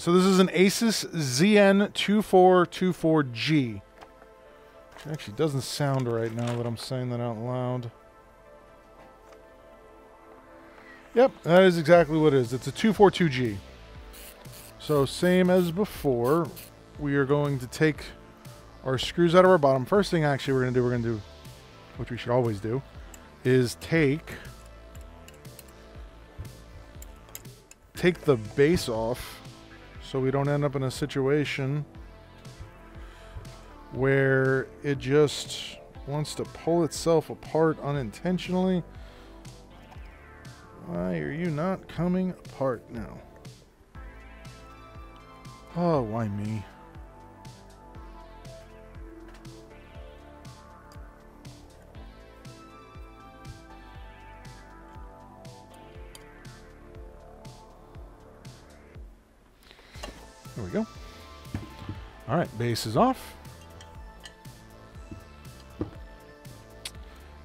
So this is an Asus ZN2424G. Which actually doesn't sound right now that I'm saying that out loud. Yep, that is exactly what it is. It's a 242G. So same as before, we are going to take our screws out of our bottom. First thing actually we're going to do, we're going to do, which we should always do, is take take the base off so we don't end up in a situation where it just wants to pull itself apart unintentionally. Why are you not coming apart now? Oh, why me? All right, base is off.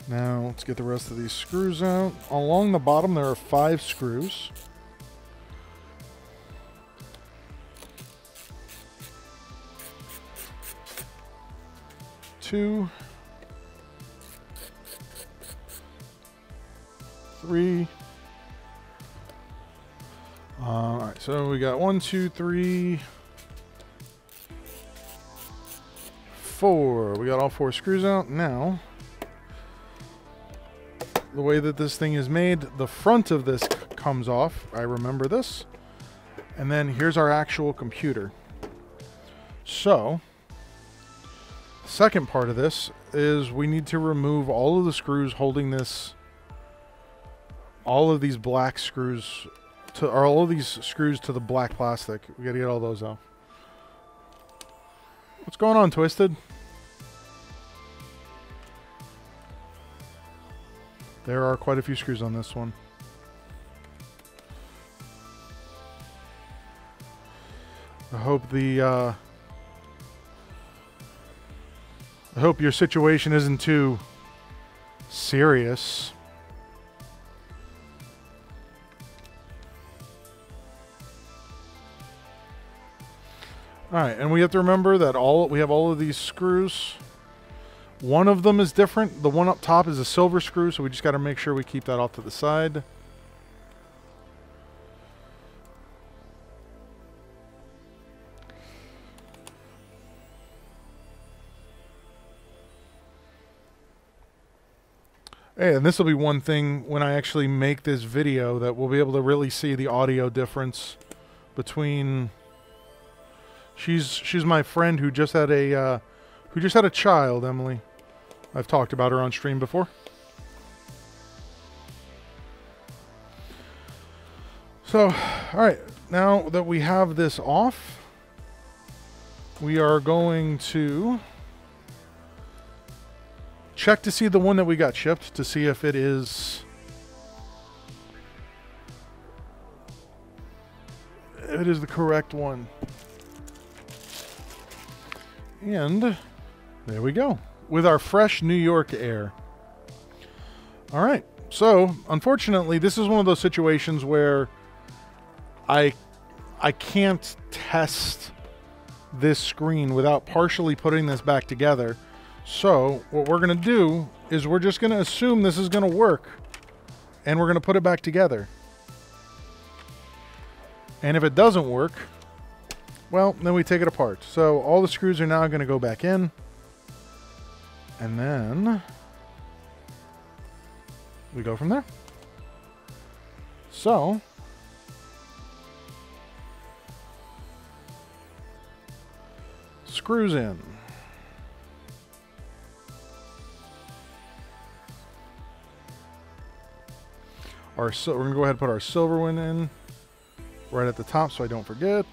Now let's get the rest of these screws out. Along the bottom there are five screws. Two. Three. All right, so we got one, two, three, four. We got all four screws out. Now, the way that this thing is made, the front of this comes off. I remember this. And then here's our actual computer. So, second part of this is we need to remove all of the screws holding this, all of these black screws to are all of these screws to the black plastic. We gotta get all those off. What's going on, Twisted? There are quite a few screws on this one. I hope the uh, I hope your situation isn't too serious. All right, and we have to remember that all we have all of these screws. One of them is different. The one up top is a silver screw, so we just got to make sure we keep that off to the side. Hey, and this will be one thing when I actually make this video that we'll be able to really see the audio difference between She's she's my friend who just had a uh, who just had a child, Emily. I've talked about her on stream before. So, all right, now that we have this off, we are going to check to see the one that we got shipped to see if it is it is the correct one. And there we go with our fresh New York air. All right. So, unfortunately, this is one of those situations where I I can't test this screen without partially putting this back together. So, what we're going to do is we're just going to assume this is going to work and we're going to put it back together. And if it doesn't work, well, then we take it apart. So all the screws are now going to go back in. And then we go from there. So screws in. Our so we're gonna go ahead and put our silver one in right at the top so I don't forget.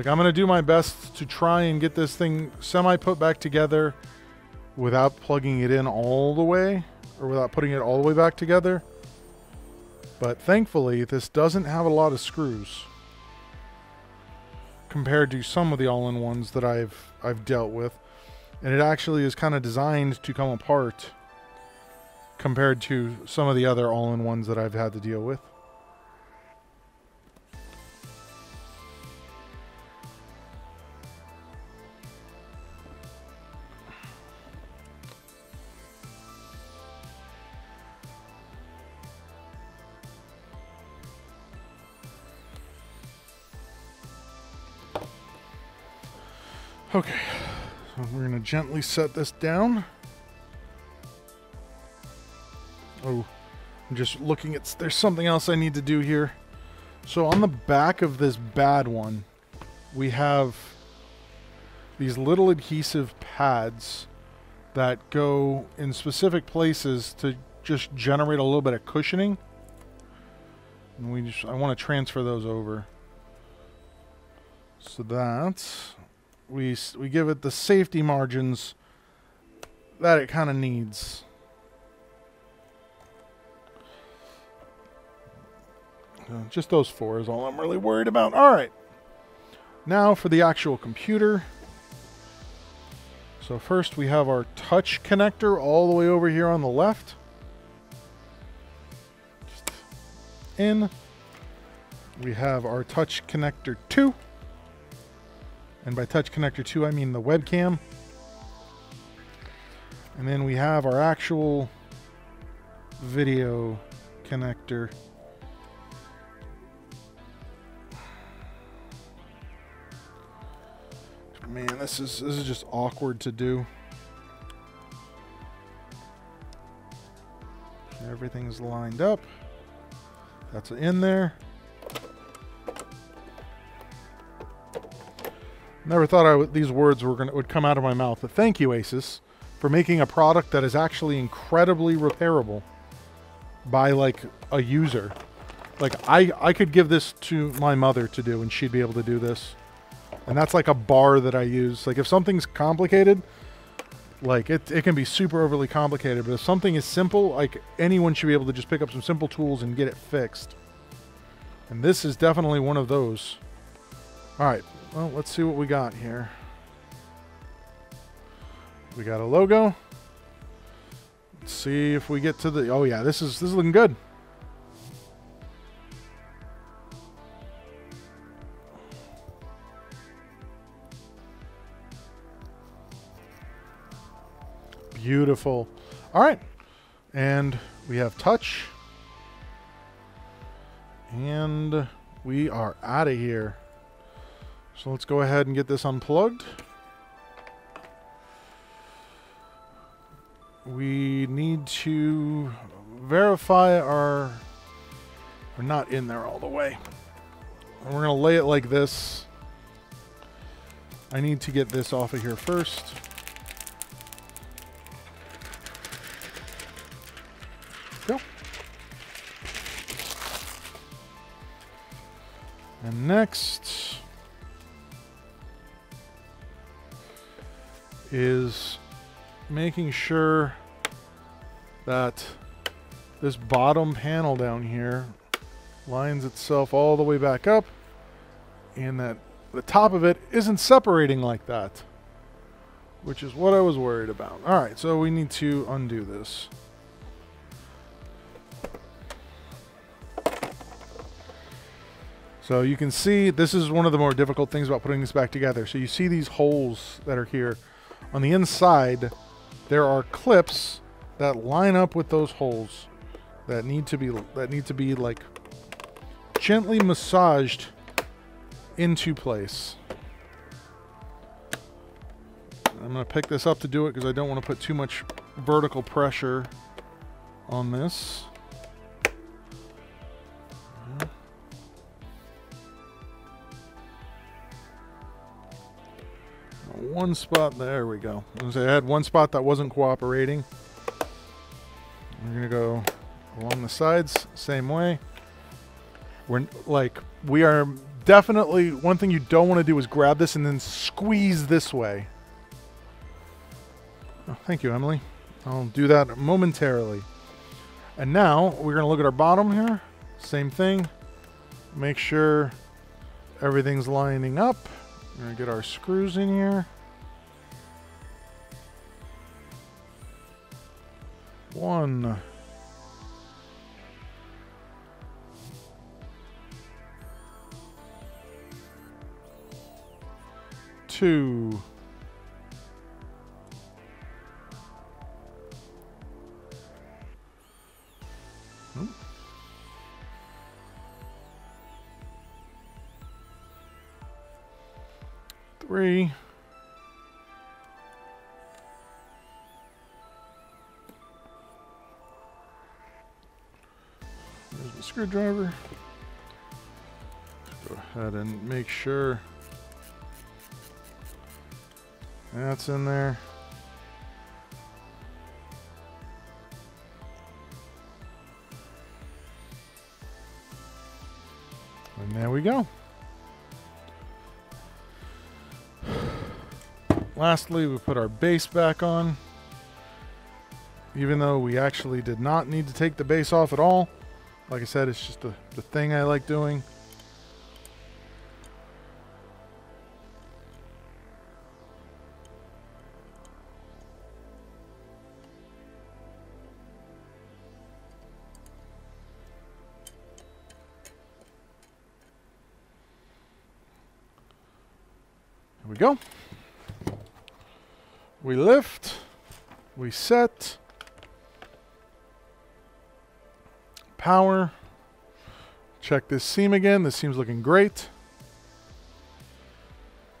Like, I'm going to do my best to try and get this thing semi put back together without plugging it in all the way or without putting it all the way back together. But thankfully, this doesn't have a lot of screws compared to some of the all-in-ones that I've I've dealt with. And it actually is kind of designed to come apart compared to some of the other all-in-ones that I've had to deal with. Okay, so we're to gently set this down. Oh, I'm just looking at, there's something else I need to do here. So on the back of this bad one, we have these little adhesive pads that go in specific places to just generate a little bit of cushioning. And we just, I want to transfer those over. So that's we we give it the safety margins that it kind of needs. Uh, just those four is all I'm really worried about. All right. Now for the actual computer. So first we have our touch connector all the way over here on the left. Just in. We have our touch connector 2. And by touch connector 2, I mean the webcam. And then we have our actual video connector. Man, this is this is just awkward to do. Everything's lined up. That's in there. Never thought I would these words were gonna would come out of my mouth, but thank you, Asus, for making a product that is actually incredibly repairable by like a user. Like I I could give this to my mother to do, and she'd be able to do this. And that's like a bar that I use. Like if something's complicated, like it, it can be super overly complicated, but if something is simple, like anyone should be able to just pick up some simple tools and get it fixed. And this is definitely one of those. All right, well, let's see what we got here. We got a logo. Let's see if we get to the. Oh yeah, this is this is looking good. Beautiful. All right, and we have touch, and we are out of here. So let's go ahead and get this unplugged. We need to verify our... We're not in there all the way. And we're going to lay it like this. I need to get this off of here first. Go. And next... is making sure that this bottom panel down here lines itself all the way back up and that the top of it isn't separating like that which is what I was worried about. Alright, so we need to undo this. So you can see this is one of the more difficult things about putting this back together. So you see these holes that are here. On the inside, there are clips that line up with those holes that need to be that need to be like gently massaged into place. I'm going to pick this up to do it because I don't want to put too much vertical pressure on this. One spot. There we go. I had one spot that wasn't cooperating. We're to go along the sides, same way. We're like, we are definitely, one thing you don't want to do is grab this and then squeeze this way. Oh, thank you, Emily. I'll do that momentarily. And now we're to look at our bottom here. Same thing. Make sure everything's lining up. We're gonna get our screws in here. One. Two. Screwdriver. Go ahead and make sure that's in there. And there we go. Lastly, we put our base back on. Even though we actually did not need to take the base off at all. Like I said, it's just the, the thing I like doing. Here we go. We lift, we set, power. Check this seam again. This seam's looking great.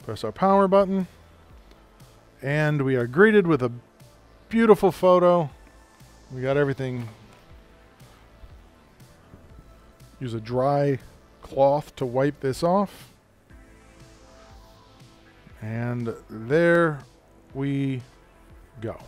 Press our power button. And we are greeted with a beautiful photo. We got everything. Use a dry cloth to wipe this off. And there we go.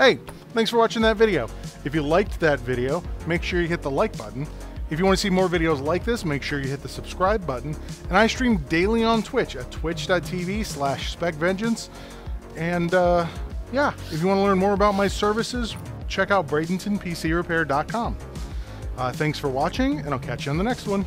Hey, thanks for watching that video. If you liked that video, make sure you hit the like button. If you want to see more videos like this, make sure you hit the subscribe button. And I stream daily on Twitch at twitch.tv slash specvengeance. And uh, yeah, if you want to learn more about my services, check out bradentonpcrepair.com. Uh, thanks for watching, and I'll catch you on the next one.